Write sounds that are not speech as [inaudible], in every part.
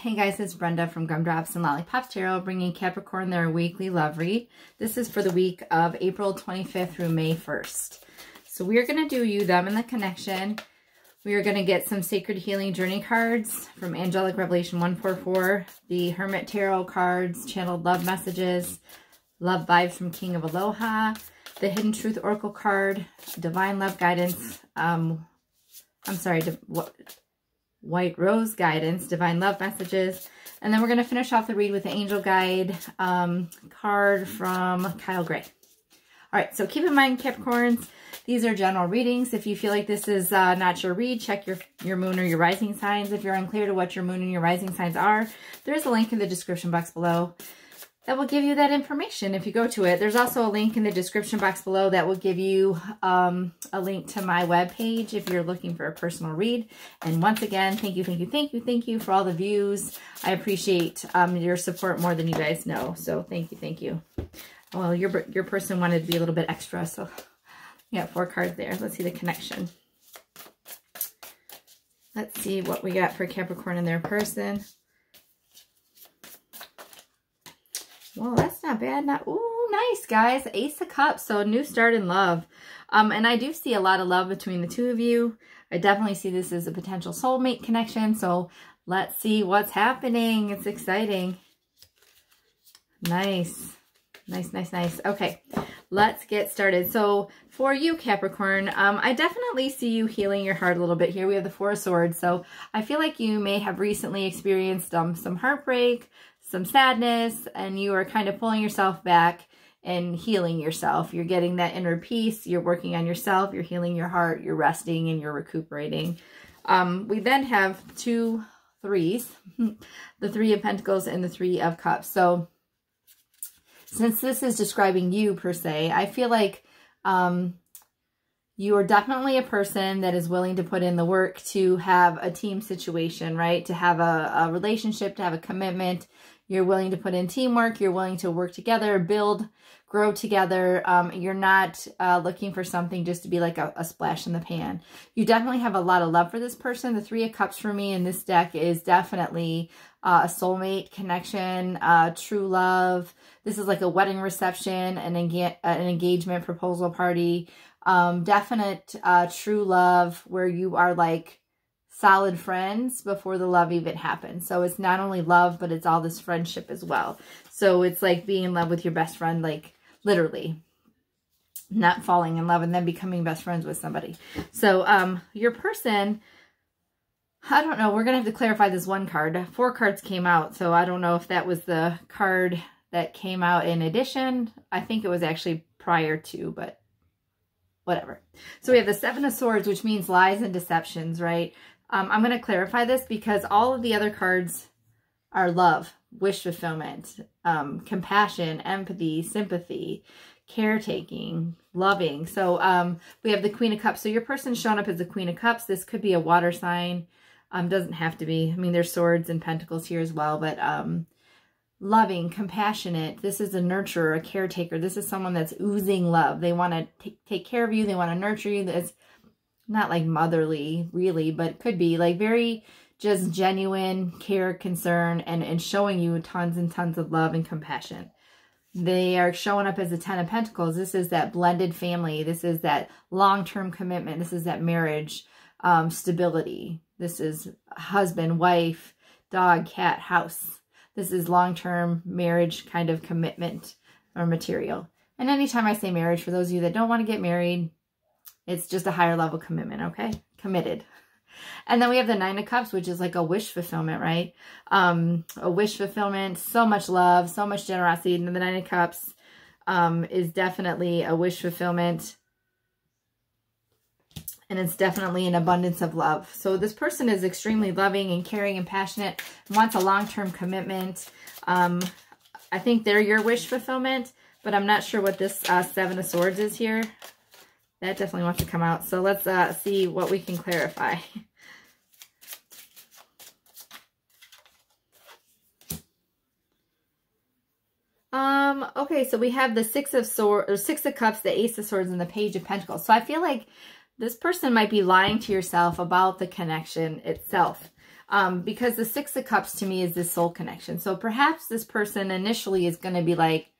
Hey guys, it's Brenda from Gumdrops and Lollipops Tarot bringing Capricorn their weekly love read. This is for the week of April 25th through May 1st. So we are going to do you, them, and the connection. We are going to get some Sacred Healing Journey cards from Angelic Revelation 144, the Hermit Tarot cards, Channeled Love Messages, Love Vibes from King of Aloha, the Hidden Truth Oracle card, Divine Love Guidance, um, I'm sorry, what White Rose Guidance, Divine Love Messages. And then we're going to finish off the read with the Angel Guide um, card from Kyle Gray. All right, so keep in mind, Capricorns, these are general readings. If you feel like this is uh, not your read, check your, your moon or your rising signs. If you're unclear to what your moon and your rising signs are, there's a link in the description box below that will give you that information if you go to it. There's also a link in the description box below that will give you um, a link to my webpage if you're looking for a personal read. And once again, thank you, thank you, thank you, thank you for all the views. I appreciate um, your support more than you guys know. So thank you, thank you. Well, your, your person wanted to be a little bit extra, so you got four cards there. Let's see the connection. Let's see what we got for Capricorn and their person. Well, that's not bad. Not Ooh, nice, guys. Ace of Cups. So new start in love. Um, and I do see a lot of love between the two of you. I definitely see this as a potential soulmate connection. So let's see what's happening. It's exciting. Nice. Nice, nice, nice. Okay, let's get started. So for you, Capricorn, um, I definitely see you healing your heart a little bit here. We have the Four of Swords. So I feel like you may have recently experienced um, some heartbreak, some sadness and you are kind of pulling yourself back and healing yourself. You're getting that inner peace. You're working on yourself. You're healing your heart. You're resting and you're recuperating. Um, we then have two threes, [laughs] the three of pentacles and the three of cups. So since this is describing you per se, I feel like um, you are definitely a person that is willing to put in the work to have a team situation, right? To have a, a relationship, to have a commitment, you're willing to put in teamwork. You're willing to work together, build, grow together. Um, you're not uh, looking for something just to be like a, a, splash in the pan. You definitely have a lot of love for this person. The Three of Cups for me in this deck is definitely uh, a soulmate connection, uh, true love. This is like a wedding reception, an, enga an engagement proposal party. Um, definite uh, true love where you are like solid friends before the love even happens. So it's not only love, but it's all this friendship as well. So it's like being in love with your best friend, like literally not falling in love and then becoming best friends with somebody. So um, your person, I don't know, we're going to have to clarify this one card. Four cards came out, so I don't know if that was the card that came out in addition. I think it was actually prior to, but whatever. So we have the Seven of Swords, which means lies and deceptions, right? Um, I'm going to clarify this because all of the other cards are love, wish fulfillment, um, compassion, empathy, sympathy, caretaking, loving. So um, we have the Queen of Cups. So your person's shown up as the Queen of Cups. This could be a water sign. Um, doesn't have to be. I mean, there's swords and pentacles here as well, but um, loving, compassionate. This is a nurturer, a caretaker. This is someone that's oozing love. They want to take care of you. They want to nurture you. It's not like motherly really, but could be like very just genuine care, concern, and, and showing you tons and tons of love and compassion. They are showing up as a Ten of Pentacles. This is that blended family. This is that long-term commitment. This is that marriage um, stability. This is husband, wife, dog, cat, house. This is long-term marriage kind of commitment or material. And anytime I say marriage, for those of you that don't want to get married, it's just a higher level commitment, okay? Committed. [laughs] And then we have the Nine of Cups, which is like a wish fulfillment, right? Um, a wish fulfillment, so much love, so much generosity. And the Nine of Cups um, is definitely a wish fulfillment. And it's definitely an abundance of love. So this person is extremely loving and caring and passionate, wants a long-term commitment. Um, I think they're your wish fulfillment, but I'm not sure what this uh, Seven of Swords is here. That definitely wants to come out. So let's uh, see what we can clarify. [laughs] Um, okay, so we have the Six of Swords, or Six of Cups, the Ace of Swords, and the Page of Pentacles. So I feel like this person might be lying to yourself about the connection itself. Um, because the Six of Cups to me is this soul connection. So perhaps this person initially is going to be like,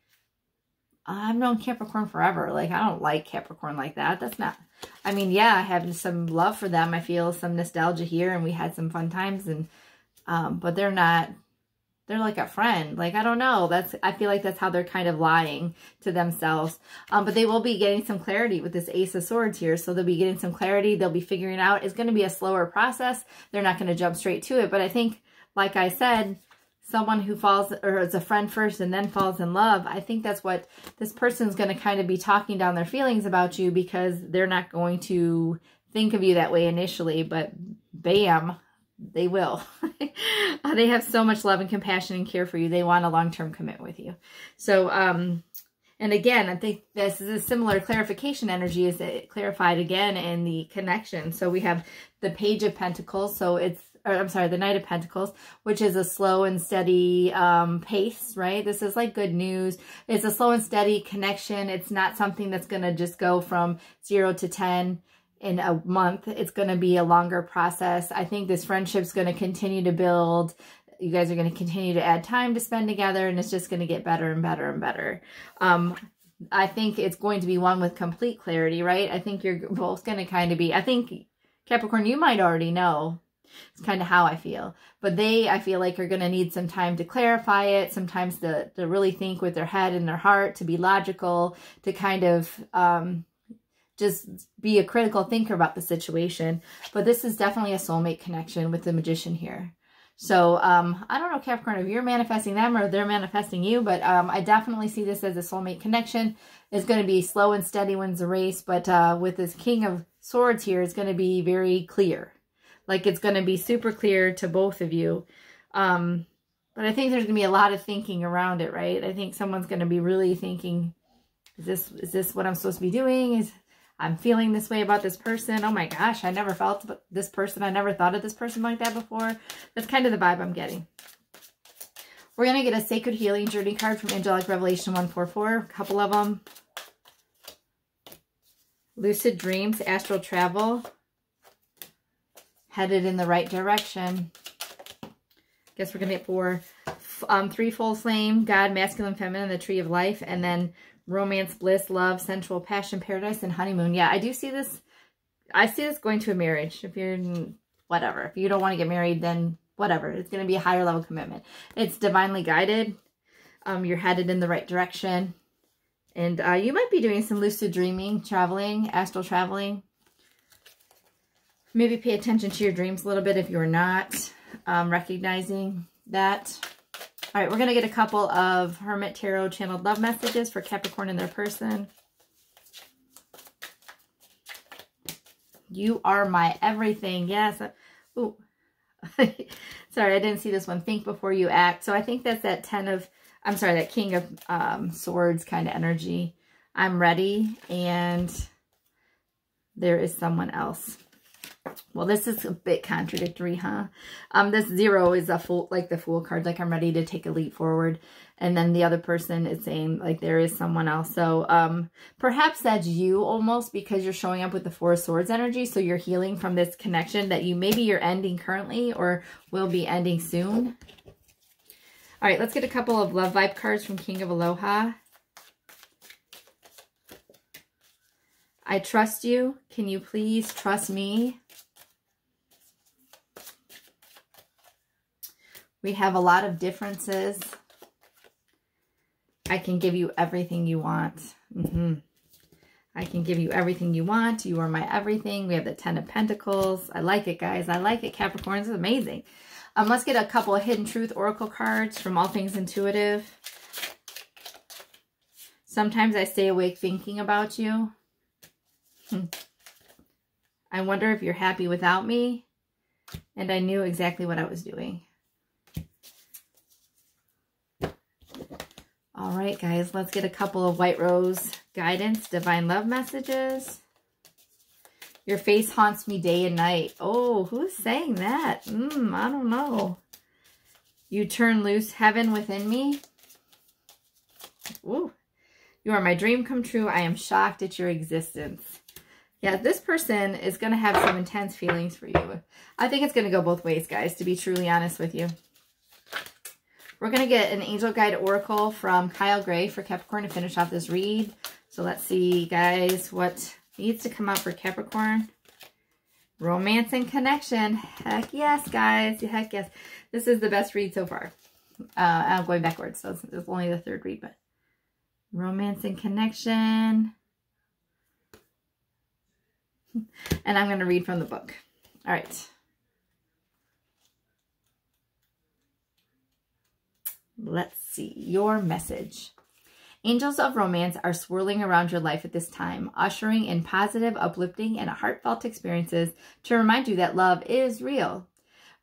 I've known Capricorn forever. Like, I don't like Capricorn like that. That's not, I mean, yeah, I have some love for them. I feel some nostalgia here and we had some fun times and, um, but they're not, they're like a friend. Like, I don't know. That's, I feel like that's how they're kind of lying to themselves. Um, but they will be getting some clarity with this Ace of Swords here. So they'll be getting some clarity. They'll be figuring out. It's going to be a slower process. They're not going to jump straight to it. But I think, like I said, someone who falls or is a friend first and then falls in love, I think that's what this person's going to kind of be talking down their feelings about you because they're not going to think of you that way initially, but bam, they will. [laughs] they have so much love and compassion and care for you. They want a long-term commitment with you. So, um, and again, I think this is a similar clarification energy is it clarified again in the connection. So we have the Page of Pentacles. So it's, or I'm sorry, the Knight of Pentacles, which is a slow and steady um, pace, right? This is like good news. It's a slow and steady connection. It's not something that's going to just go from zero to 10 in a month. It's going to be a longer process. I think this friendship's going to continue to build. You guys are going to continue to add time to spend together and it's just going to get better and better and better. Um, I think it's going to be one with complete clarity, right? I think you're both going to kind of be, I think Capricorn, you might already know. It's kind of how I feel. But they, I feel like, are going to need some time to clarify it, sometimes to, to really think with their head and their heart, to be logical, to kind of um, just be a critical thinker about the situation. But this is definitely a soulmate connection with the magician here. So um, I don't know, Capricorn, if you're manifesting them or they're manifesting you, but um, I definitely see this as a soulmate connection. It's going to be slow and steady wins the race, but uh, with this King of Swords here, it's going to be very clear. Like it's going to be super clear to both of you. Um, but I think there's going to be a lot of thinking around it, right? I think someone's going to be really thinking, is this is this what I'm supposed to be doing? Is I'm feeling this way about this person. Oh my gosh, I never felt this person. I never thought of this person like that before. That's kind of the vibe I'm getting. We're going to get a Sacred Healing Journey card from Angelic Revelation 144. A couple of them. Lucid Dreams, Astral Travel. Headed in the right direction. Guess we're going to get four. Um, three full flame, God, masculine, feminine, the tree of life, and then romance, bliss, love, sensual, passion, paradise, and honeymoon. Yeah, I do see this. I see this going to a marriage. If you're, whatever. If you don't want to get married, then whatever. It's going to be a higher level commitment. It's divinely guided. Um, you're headed in the right direction. And uh, you might be doing some lucid dreaming, traveling, astral traveling. Maybe pay attention to your dreams a little bit if you're not um, recognizing that. All right, we're going to get a couple of Hermit Tarot channeled love messages for Capricorn and their person. You are my everything. Yes. Ooh. [laughs] sorry, I didn't see this one. Think before you act. So I think that's that 10 of, I'm sorry, that King of um, Swords kind of energy. I'm ready and there is someone else. Well, this is a bit contradictory, huh? Um, this zero is a fool, like the fool card, like I'm ready to take a leap forward. And then the other person is saying like there is someone else. So um, perhaps that's you almost because you're showing up with the Four Swords energy. So you're healing from this connection that you maybe you're ending currently or will be ending soon. All right, let's get a couple of love vibe cards from King of Aloha. I trust you. Can you please trust me? We have a lot of differences. I can give you everything you want. Mm -hmm. I can give you everything you want. You are my everything. We have the Ten of Pentacles. I like it, guys. I like it, Capricorn. Is amazing. Um, let's get a couple of Hidden Truth Oracle cards from All Things Intuitive. Sometimes I stay awake thinking about you. Hmm. I wonder if you're happy without me. And I knew exactly what I was doing. All right, guys, let's get a couple of White Rose guidance, divine love messages. Your face haunts me day and night. Oh, who's saying that? Mm, I don't know. You turn loose heaven within me. Ooh. You are my dream come true. I am shocked at your existence. Yeah, this person is going to have some intense feelings for you. I think it's going to go both ways, guys, to be truly honest with you. We're going to get an Angel Guide Oracle from Kyle Gray for Capricorn to finish off this read. So let's see, guys, what needs to come up for Capricorn. Romance and connection. Heck yes, guys. Heck yes. This is the best read so far. Uh, I'm going backwards, so it's, it's only the third read, but romance and connection. [laughs] and I'm going to read from the book. All right. Let's see your message. Angels of romance are swirling around your life at this time, ushering in positive, uplifting, and heartfelt experiences to remind you that love is real.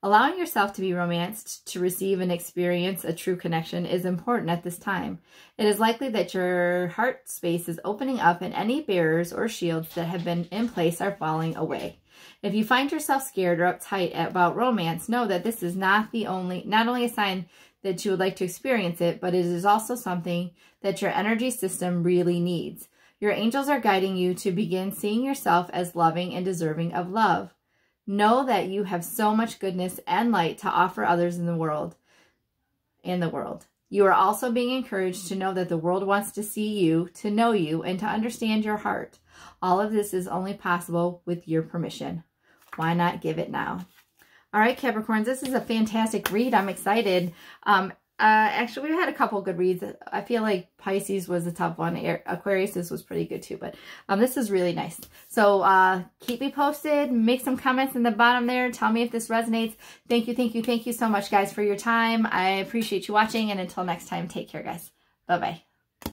Allowing yourself to be romanced to receive and experience a true connection is important at this time. It is likely that your heart space is opening up and any barriers or shields that have been in place are falling away. If you find yourself scared or uptight about romance, know that this is not the only not only a sign that you would like to experience it, but it is also something that your energy system really needs. Your angels are guiding you to begin seeing yourself as loving and deserving of love. Know that you have so much goodness and light to offer others in the world. In the world. You are also being encouraged to know that the world wants to see you, to know you, and to understand your heart. All of this is only possible with your permission. Why not give it now? All right, Capricorns, this is a fantastic read. I'm excited. Um, uh, actually, we had a couple good reads. I feel like Pisces was a tough one. Aquarius this was pretty good too, but um, this is really nice. So uh, keep me posted. Make some comments in the bottom there. Tell me if this resonates. Thank you, thank you, thank you so much, guys, for your time. I appreciate you watching, and until next time, take care, guys. Bye-bye.